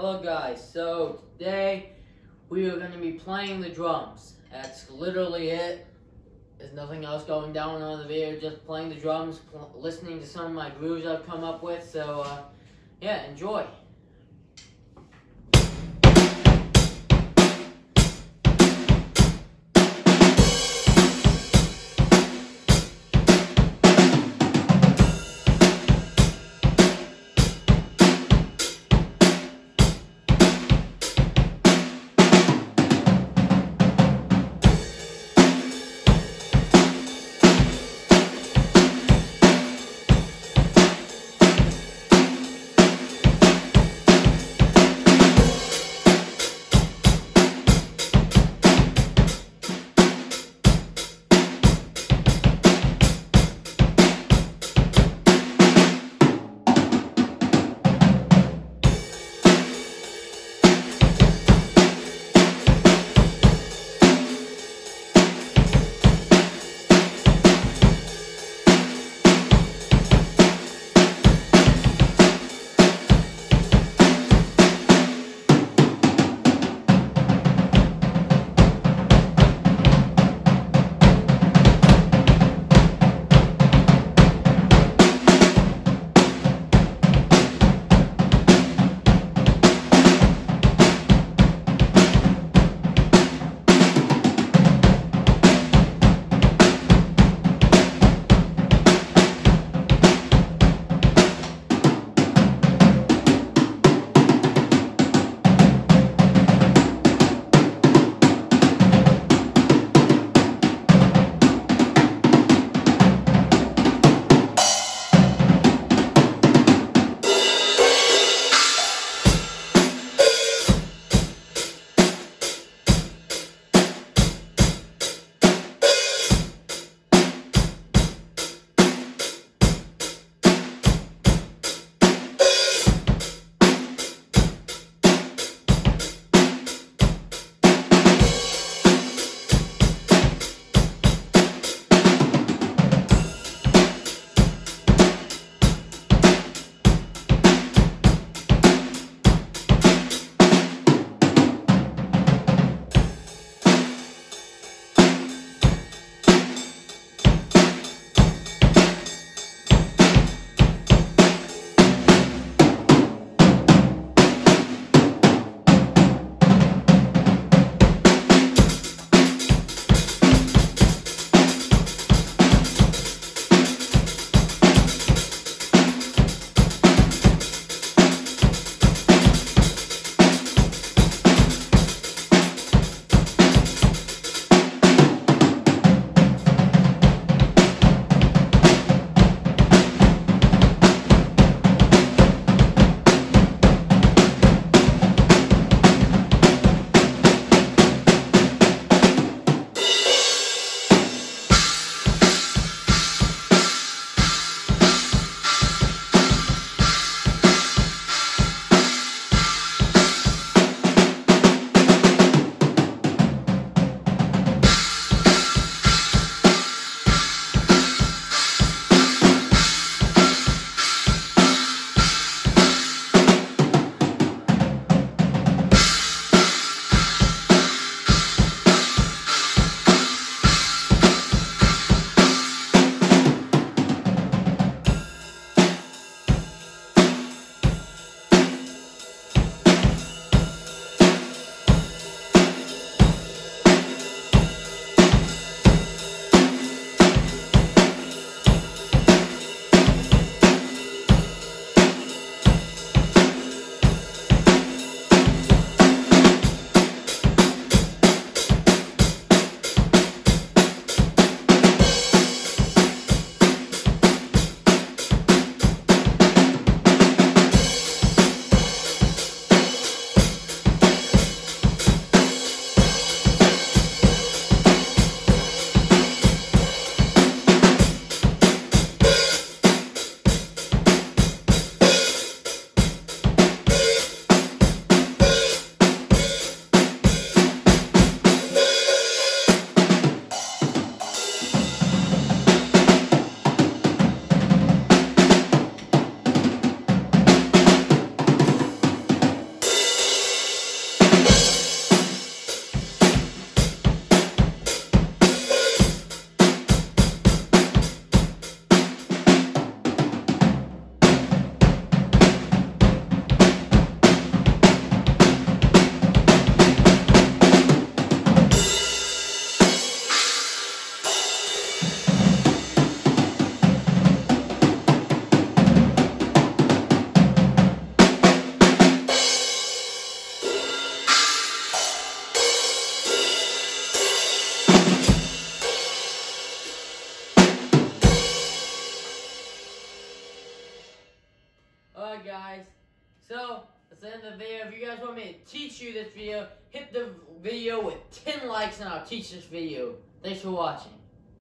Hello guys, so today we are going to be playing the drums. That's literally it. There's nothing else going down on the video, just playing the drums, listening to some of my grooves I've come up with. So, uh, yeah, enjoy. Alright, guys. So, that's the end of the video. If you guys want me to teach you this video, hit the video with 10 likes and I'll teach this video. Thanks for watching.